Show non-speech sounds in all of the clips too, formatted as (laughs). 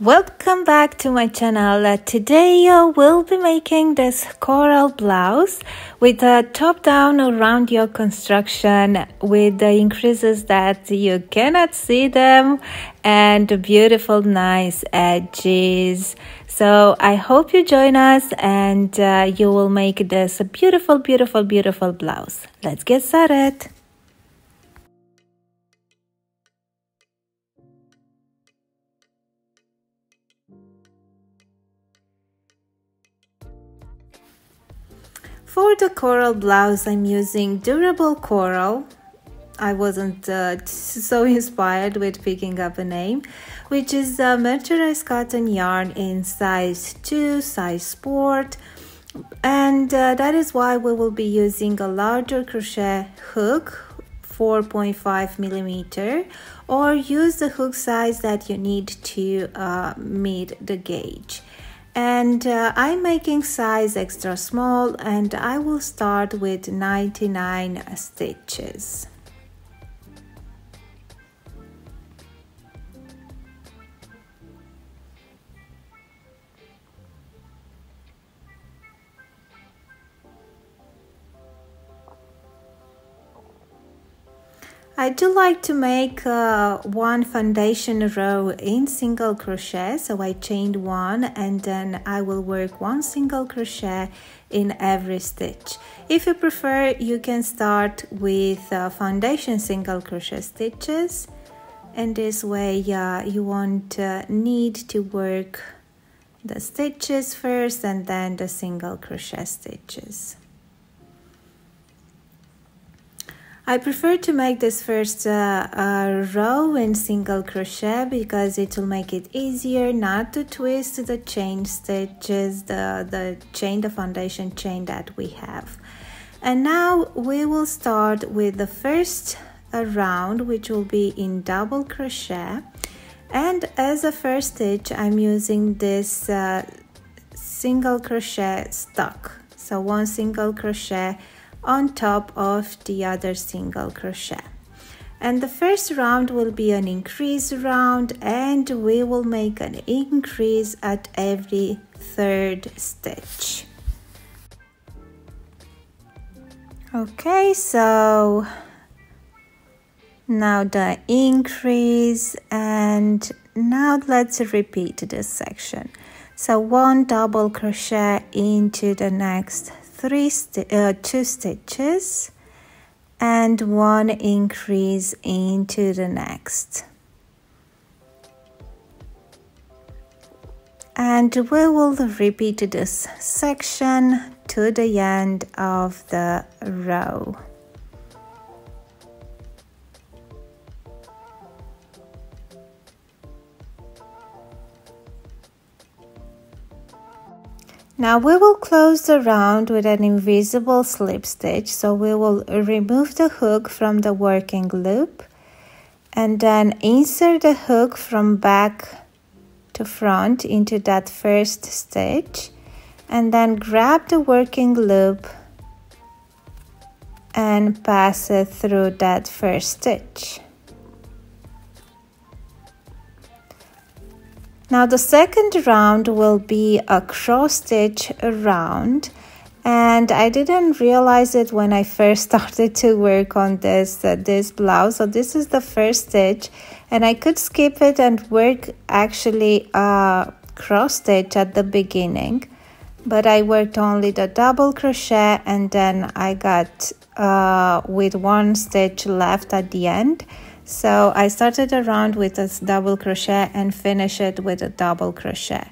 Welcome back to my channel. Uh, today uh, we'll be making this coral blouse with a top down around your construction with the increases that you cannot see them and beautiful nice edges. So I hope you join us and uh, you will make this beautiful beautiful beautiful blouse. Let's get started. For the coral blouse, I'm using durable coral. I wasn't uh, (laughs) so inspired with picking up a name, which is a mercerized cotton yarn in size 2, size sport. And uh, that is why we will be using a larger crochet hook 4.5 millimeter or use the hook size that you need to uh, meet the gauge and uh, I'm making size extra small and I will start with 99 stitches. I do like to make uh, one foundation row in single crochet. So I chained one and then I will work one single crochet in every stitch. If you prefer you can start with uh, foundation single crochet stitches. And this way uh, you won't uh, need to work the stitches first and then the single crochet stitches I prefer to make this first uh, uh, row in single crochet because it will make it easier not to twist the chain stitches, the, the chain, the foundation chain that we have. And now we will start with the first uh, round which will be in double crochet and as a first stitch I'm using this uh, single crochet stack so one single crochet on top of the other single crochet. And the first round will be an increase round and we will make an increase at every third stitch. Okay so now the increase and now let's repeat this section. So one double crochet into the next three uh, two stitches and one increase into the next. And we will repeat this section to the end of the row Now we will close the round with an invisible slip stitch. So we will remove the hook from the working loop and then insert the hook from back to front into that first stitch and then grab the working loop and pass it through that first stitch. Now the second round will be a cross stitch round and I didn't realize it when I first (laughs) started to work on this uh, this blouse. So this is the first stitch and I could skip it and work actually a cross stitch at the beginning but I worked only the double crochet and then I got uh, with one stitch left at the end so I started around with a double crochet and finish it with a double crochet.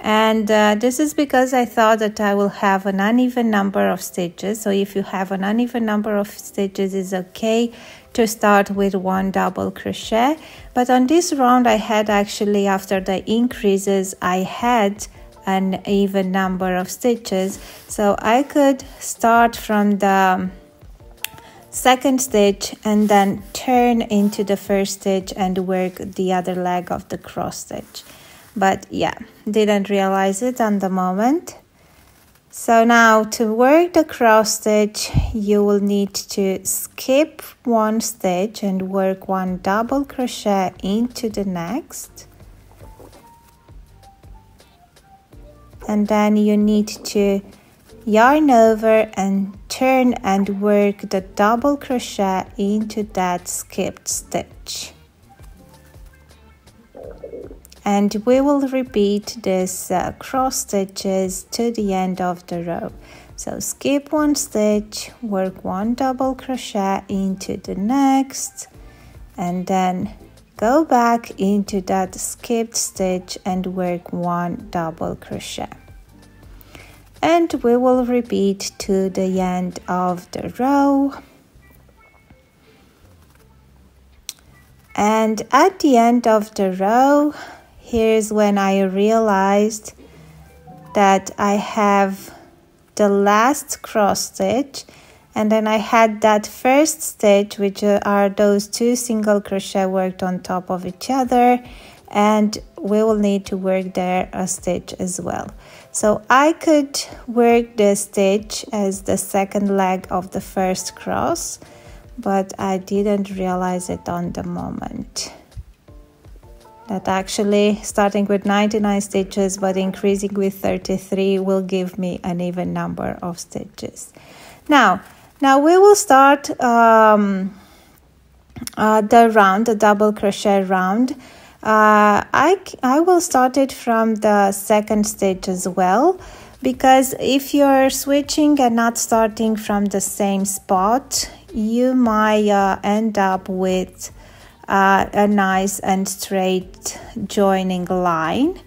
And uh, this is because I thought that I will have an uneven number of stitches. So if you have an uneven number of stitches, it's okay to start with one double crochet. But on this round, I had actually, after the increases, I had an even number of stitches. So I could start from the second stitch and then turn into the first stitch and work the other leg of the cross stitch but yeah didn't realize it on the moment. So now to work the cross stitch you will need to skip one stitch and work one double crochet into the next. And then you need to yarn over and turn and work the double crochet into that skipped stitch. And we will repeat this uh, cross stitches to the end of the row. So skip one stitch work one double crochet into the next and then go back into that skipped stitch and work one double crochet and we will repeat to the end of the row. And at the end of the row here's when I realized that I have the last cross stitch. And then I had that first stitch which are those two single crochet worked on top of each other. And we will need to work there a stitch as well so I could work the stitch as the second leg of the first cross but I didn't realize it on the moment. That actually starting with 99 stitches but increasing with 33 will give me an even number of stitches now now we will start um, uh, the round the double crochet round uh, I, I will start it from the second stitch as well because if you're switching and not starting from the same spot you might uh, end up with uh, a nice and straight joining line.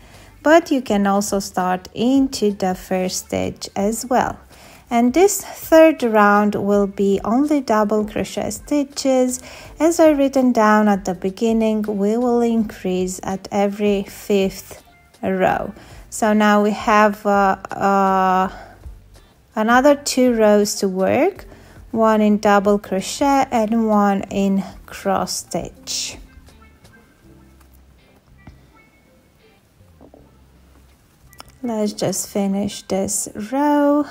But you can also start into the first stitch as well and this third round will be only double crochet stitches. As I written down at the beginning we will increase at every fifth row. So now we have uh, uh, another two rows to work. One in double crochet and one in cross stitch. Let's just finish this row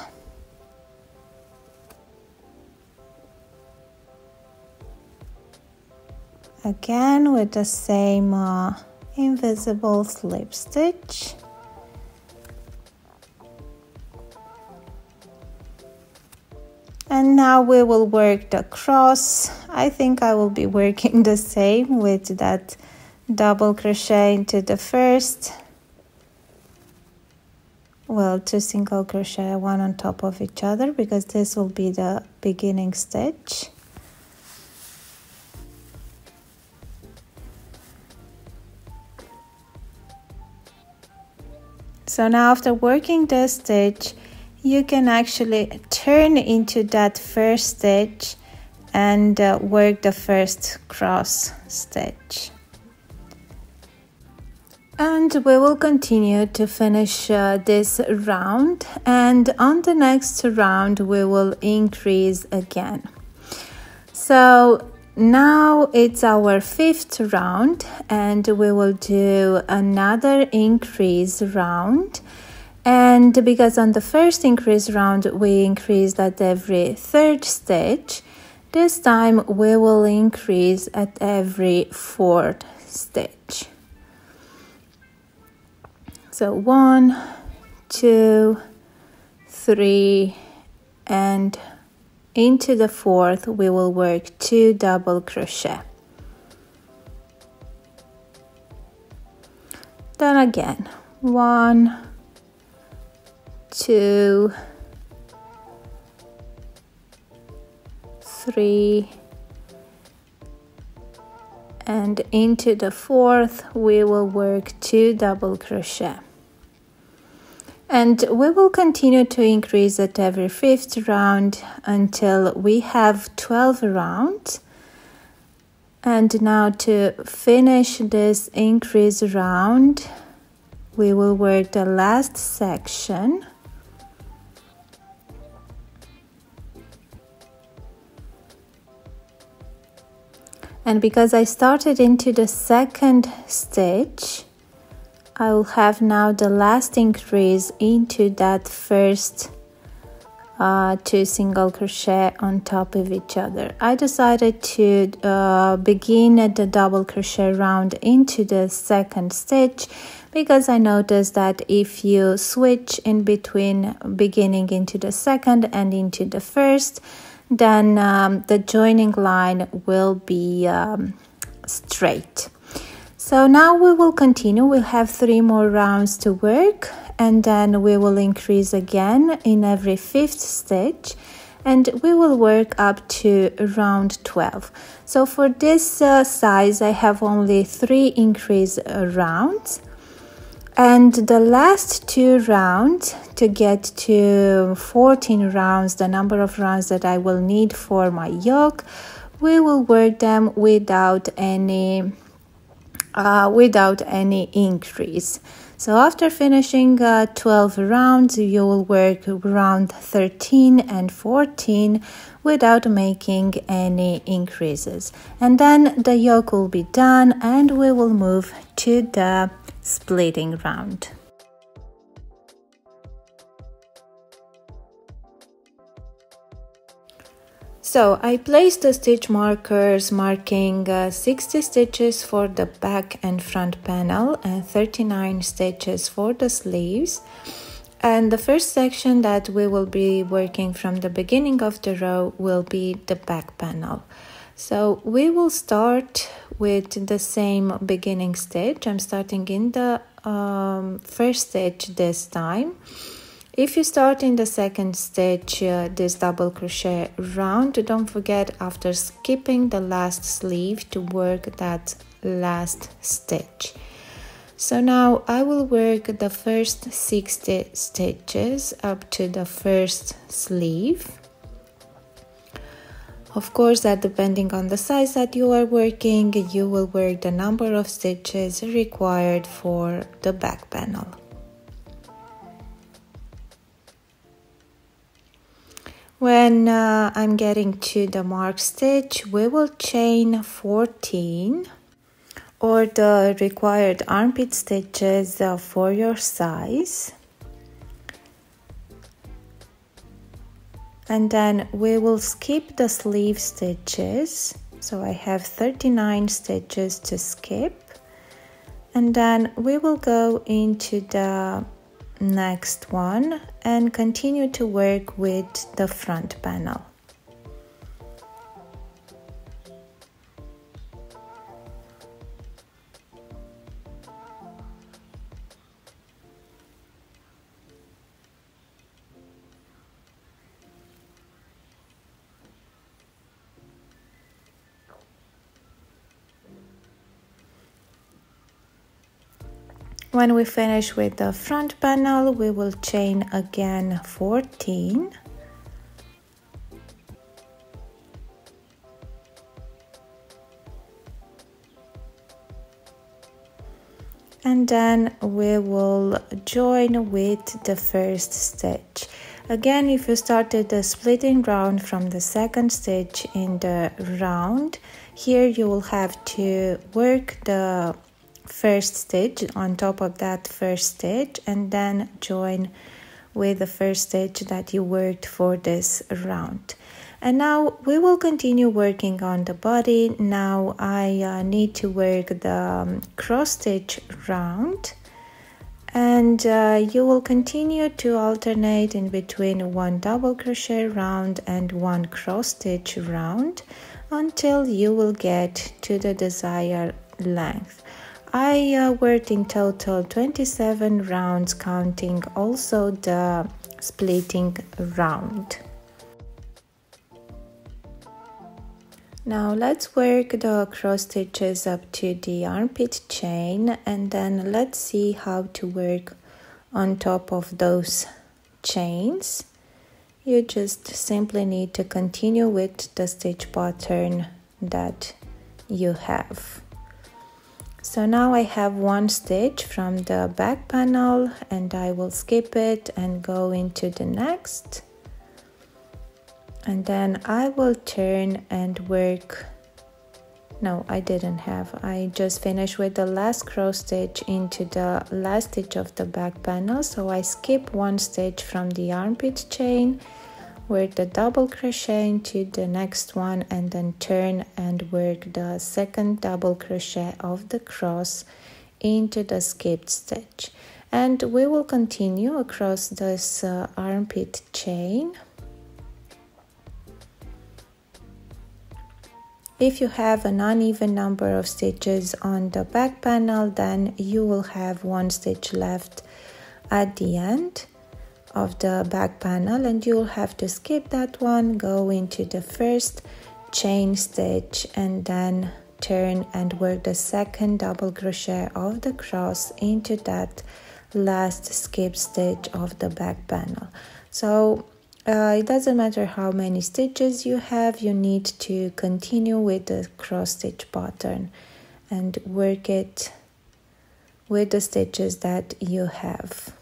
again with the same uh, invisible slip stitch and now we will work the cross. I think I will be working the same with that double crochet into the first. Well two single crochet one on top of each other because this will be the beginning stitch So now after working this stitch, you can actually turn into that first stitch and uh, work the first cross stitch. And we will continue to finish uh, this round and on the next round we will increase again. So now it's our fifth round and we will do another increase round. And because on the first increase round we increased at every third stitch this time we will increase at every fourth stitch so one two three and into the fourth we will work two double crochet. Then again one two three and into the fourth we will work two double crochet and we will continue to increase at every fifth round until we have 12 rounds. And now to finish this increase round, we will work the last section. And because I started into the second stitch, I will have now the last increase into that first uh, two single crochet on top of each other. I decided to uh, begin at the double crochet round into the second stitch because I noticed that if you switch in between beginning into the second and into the first, then um, the joining line will be um, straight. So now we will continue. We'll have three more rounds to work and then we will increase again in every fifth stitch and we will work up to round 12. So for this uh, size I have only three increase uh, rounds and the last two rounds to get to 14 rounds, the number of rounds that I will need for my yoke, we will work them without any uh, without any increase. So after finishing uh, 12 rounds, you will work round 13 and 14 without making any increases. And then the yoke will be done and we will move to the splitting round. So I placed the stitch markers marking uh, 60 stitches for the back and front panel and 39 stitches for the sleeves. And the first section that we will be working from the beginning of the row will be the back panel. So we will start with the same beginning stitch. I'm starting in the um, first stitch this time if you start in the second stitch uh, this double crochet round don't forget after skipping the last sleeve to work that last stitch. So now I will work the first 60 stitches up to the first sleeve. Of course that depending on the size that you are working you will work the number of stitches required for the back panel When uh, I'm getting to the mark stitch, we will chain 14 or the required armpit stitches uh, for your size. And then we will skip the sleeve stitches. So I have 39 stitches to skip. And then we will go into the next one and continue to work with the front panel. When we finish with the front panel, we will chain again 14. And then we will join with the first stitch. Again, if you started the splitting round from the second stitch in the round, here you will have to work the first stitch on top of that first stitch and then join with the first stitch that you worked for this round. And now we will continue working on the body. Now I uh, need to work the um, cross stitch round. And uh, you will continue to alternate in between one double crochet round and one cross stitch round until you will get to the desired length I uh, worked in total 27 rounds, counting also the splitting round. Now let's work the cross stitches up to the armpit chain and then let's see how to work on top of those chains. You just simply need to continue with the stitch pattern that you have. So now I have one stitch from the back panel and I will skip it and go into the next. And then I will turn and work. No I didn't have. I just finished with the last cross stitch into the last stitch of the back panel. So I skip one stitch from the armpit chain work the double crochet into the next one and then turn and work the second double crochet of the cross into the skipped stitch. And we will continue across this uh, armpit chain. If you have an uneven number of stitches on the back panel, then you will have one stitch left at the end of the back panel and you'll have to skip that one, go into the first chain stitch and then turn and work the second double crochet of the cross into that last skip stitch of the back panel. So uh, it doesn't matter how many stitches you have, you need to continue with the cross stitch pattern and work it with the stitches that you have.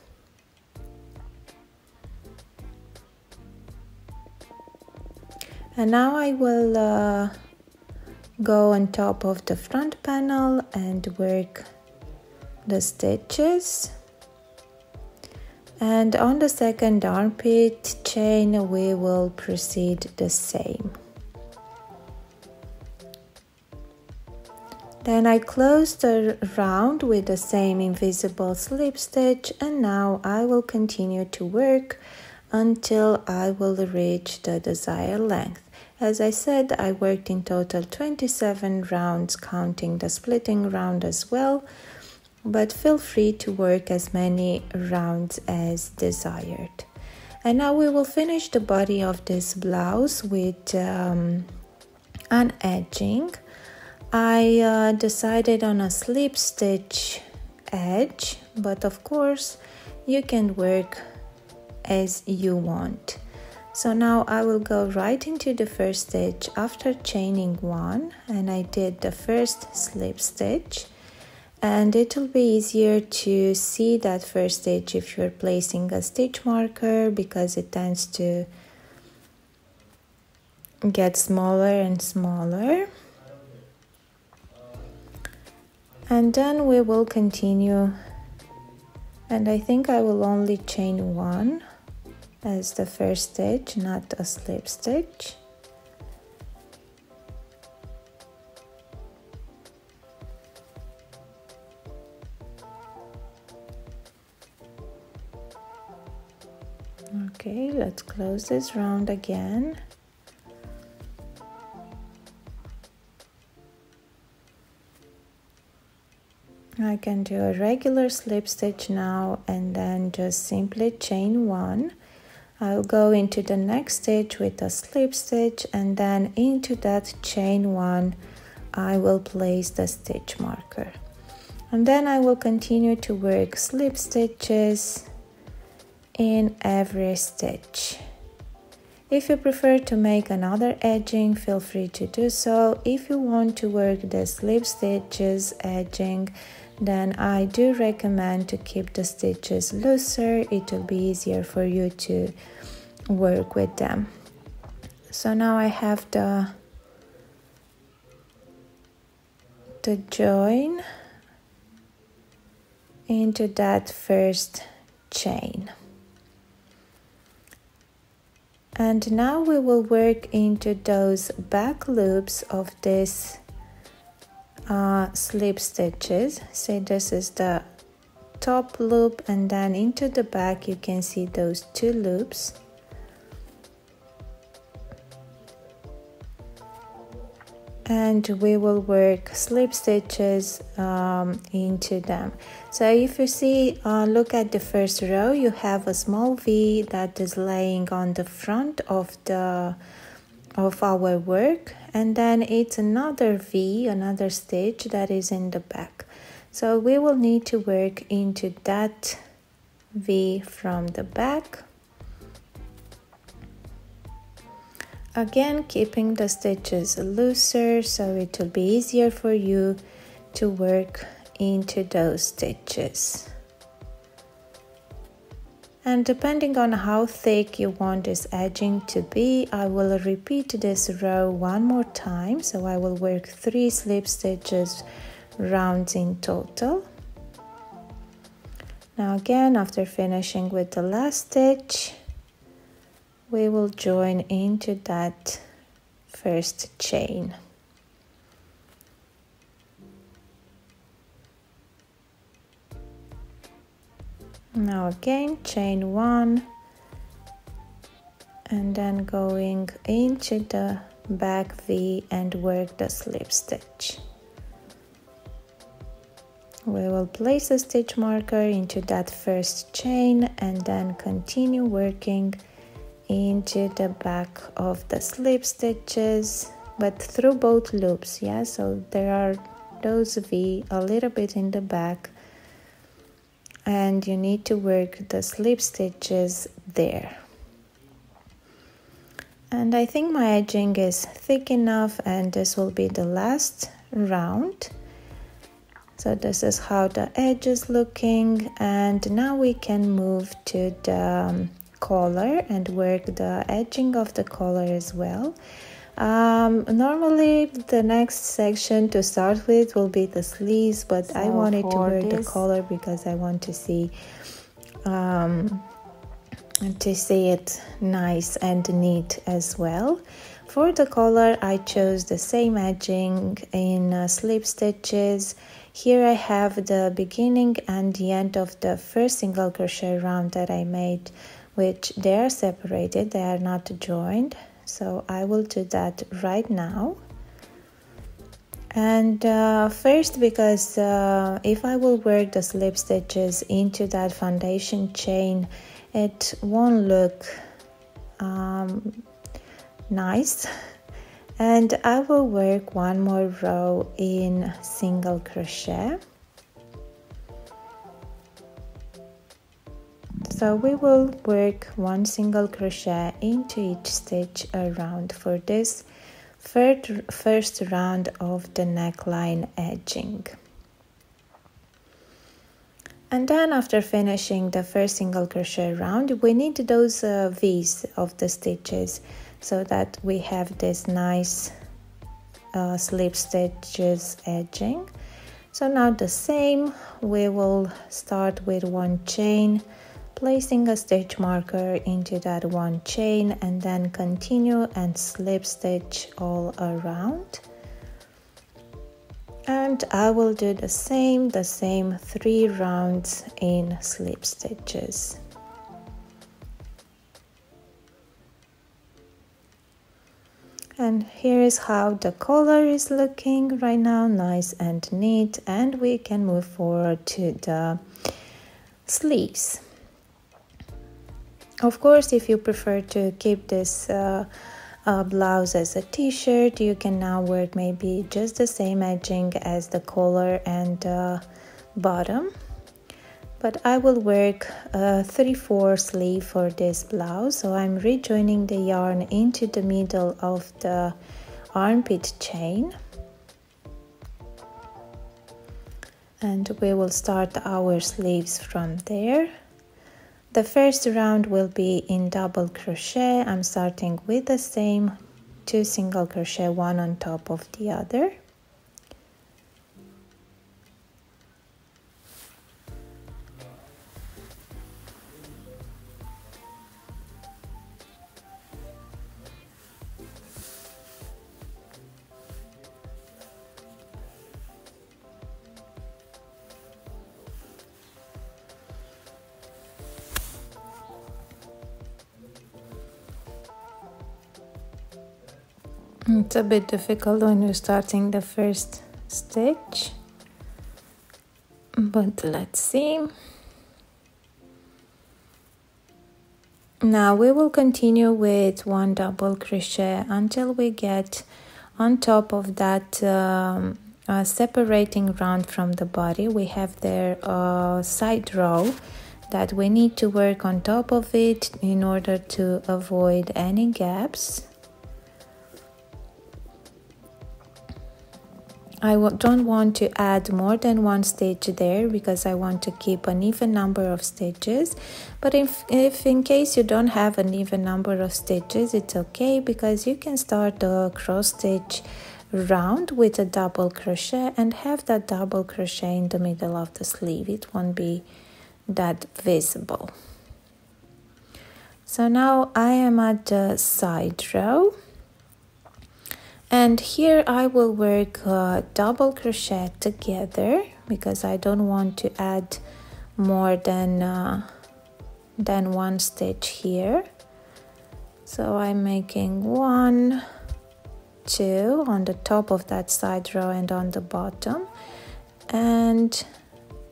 And now I will uh, go on top of the front panel and work the stitches and on the second armpit chain we will proceed the same then I close the round with the same invisible slip stitch and now I will continue to work until I will reach the desired length. As I said, I worked in total 27 rounds counting the splitting round as well but feel free to work as many rounds as desired. And now we will finish the body of this blouse with um, an edging. I uh, decided on a slip stitch edge, but of course you can work as you want. So now I will go right into the first stitch after chaining one and I did the first slip stitch. And it will be easier to see that first stitch if you're placing a stitch marker because it tends to get smaller and smaller. And then we will continue. And I think I will only chain one as the first stitch not a slip stitch okay let's close this round again. I can do a regular slip stitch now and then just simply chain one I'll go into the next stitch with a slip stitch and then into that chain one I will place the stitch marker and then I will continue to work slip stitches in every stitch. If you prefer to make another edging, feel free to do so. If you want to work the slip stitches edging, then I do recommend to keep the stitches looser. It will be easier for you to work with them. So now I have the the join into that first chain and now we will work into those back loops of this uh, slip stitches. Say this is the top loop and then into the back you can see those two loops. And we will work slip stitches um, into them. So if you see uh, look at the first row you have a small v that is laying on the front of the of our work and then it's another v another stitch that is in the back so we will need to work into that v from the back Again, keeping the stitches looser so it will be easier for you to work into those stitches. And depending on how thick you want this edging to be, I will repeat this row one more time. So I will work three slip stitches rounds in total. Now again, after finishing with the last stitch, we will join into that first chain. Now again, chain one and then going into the back V and work the slip stitch. We will place a stitch marker into that first chain and then continue working into the back of the slip stitches but through both loops yeah so there are those V a little bit in the back and you need to work the slip stitches there. And I think my edging is thick enough and this will be the last round. So this is how the edge is looking and now we can move to the um, collar and work the edging of the collar as well um, normally the next section to start with will be the sleeves but so I wanted to wear this... the collar because I want to see um, to see it nice and neat as well. For the collar I chose the same edging in uh, slip stitches. Here I have the beginning and the end of the first single crochet round that I made which they are separated they are not joined so I will do that right now. And uh, first because uh, if I will work the slip stitches into that foundation chain it won't look um, nice. And I will work one more row in single crochet so we will work one single crochet into each stitch around for this first round of the neckline edging. And then after finishing the first single crochet round we need those uh, V's of the stitches so that we have this nice uh, slip stitches edging. So now the same we will start with one chain placing a stitch marker into that one chain and then continue and slip stitch all around. And I will do the same the same three rounds in slip stitches. And here is how the collar is looking right now nice and neat. And we can move forward to the sleeves of course, if you prefer to keep this uh, uh, blouse as a t-shirt, you can now work maybe just the same edging as the collar and uh, bottom. But I will work a 3-4 sleeve for this blouse, so I'm rejoining the yarn into the middle of the armpit chain. And we will start our sleeves from there. The first round will be in double crochet. I'm starting with the same two single crochet, one on top of the other. It's a bit difficult when you're starting the first stitch, but let's see. Now we will continue with one double crochet until we get on top of that um, uh, separating round from the body. We have there a side row that we need to work on top of it in order to avoid any gaps. I don't want to add more than one stitch there because I want to keep an even number of stitches but if, if in case you don't have an even number of stitches it's okay because you can start the cross stitch round with a double crochet and have that double crochet in the middle of the sleeve. It won't be that visible. So now I am at the side row and here I will work uh, double crochet together because I don't want to add more than uh, than one stitch here. So I'm making one two on the top of that side row and on the bottom. And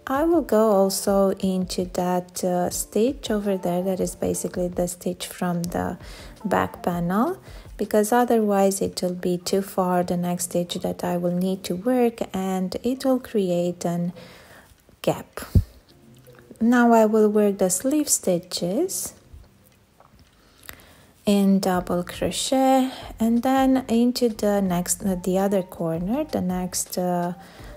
I will go also into that uh, stitch over there that is basically the stitch from the back panel because otherwise it will be too far the next stitch that I will need to work and it will create an gap. Now I will work the sleeve stitches in double crochet and then into the next the other corner the next uh,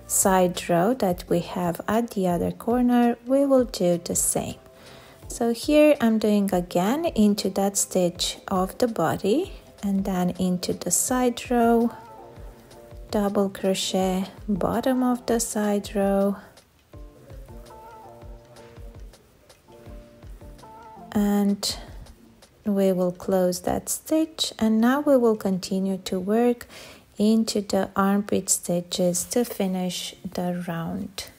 side row that we have at the other corner we will do the same so here I'm doing again into that stitch of the body and then into the side row. Double crochet bottom of the side row. And we will close that stitch. And now we will continue to work into the armpit stitches to finish the round.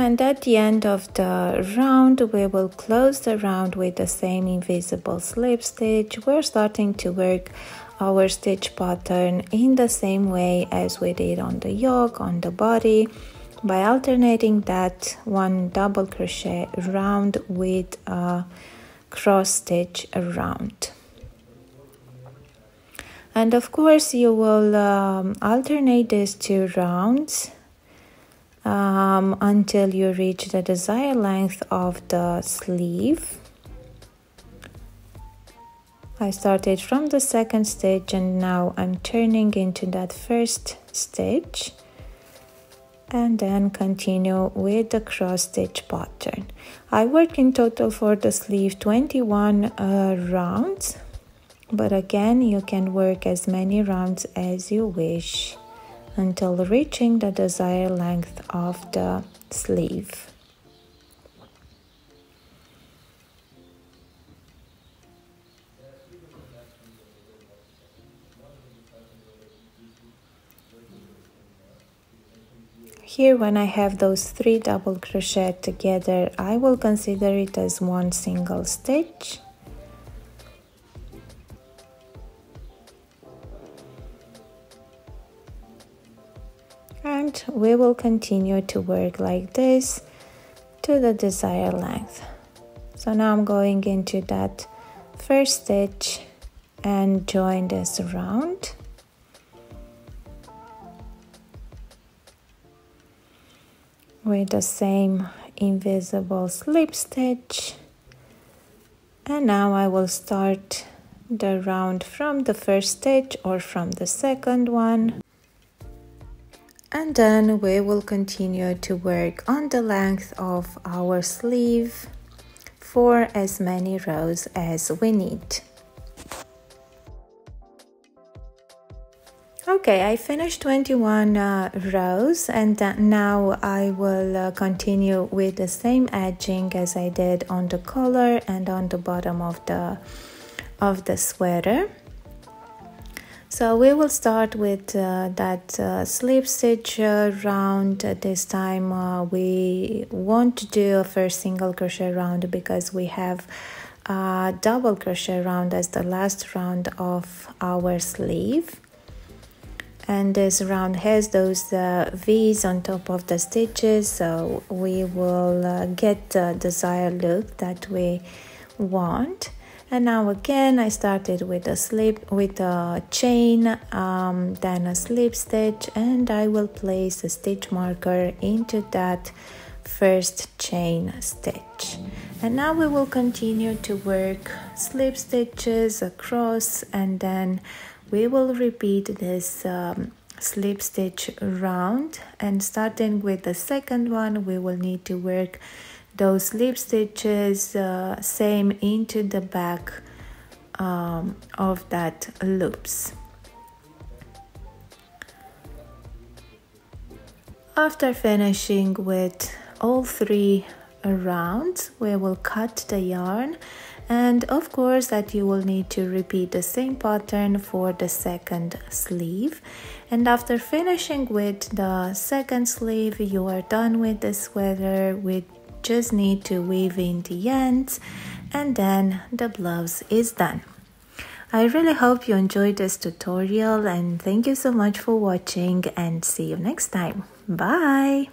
And at the end of the round, we will close the round with the same invisible slip stitch. We're starting to work our stitch pattern in the same way as we did on the yoke on the body by alternating that one double crochet round with a cross stitch around and of course you will um, alternate these two rounds um, until you reach the desired length of the sleeve. I started from the second stitch and now I'm turning into that first stitch. And then continue with the cross stitch pattern. I work in total for the sleeve 21 uh, rounds. But again you can work as many rounds as you wish until reaching the desired length of the sleeve. Here when I have those three double crochet together, I will consider it as one single stitch. We will continue to work like this to the desired length. So now I'm going into that first stitch and join this around. with the same invisible slip stitch and now I will start the round from the first stitch or from the second one and then we will continue to work on the length of our sleeve for as many rows as we need. Okay, I finished 21 uh, rows and now I will uh, continue with the same edging as I did on the collar and on the bottom of the of the sweater. So we will start with uh, that uh, slip stitch uh, round. this time we want to do a first single crochet round because we have a double crochet round as the last round of our sleeve. And this round has those uh, V's on top of the stitches. So we will uh, get the desired look that we want and now again I started with a slip with a chain um, then a slip stitch and I will place a stitch marker into that first chain stitch. And now we will continue to work slip stitches across and then we will repeat this um, slip stitch round. And starting with the second one we will need to work those slip stitches uh, same into the back um, of that loops. After finishing with all three rounds, we will cut the yarn and of course that you will need to repeat the same pattern for the second sleeve and after finishing with the second sleeve you are done with the sweater we just need to weave in the ends and then the blouse is done I really hope you enjoyed this tutorial and thank you so much for watching and see you next time. Bye!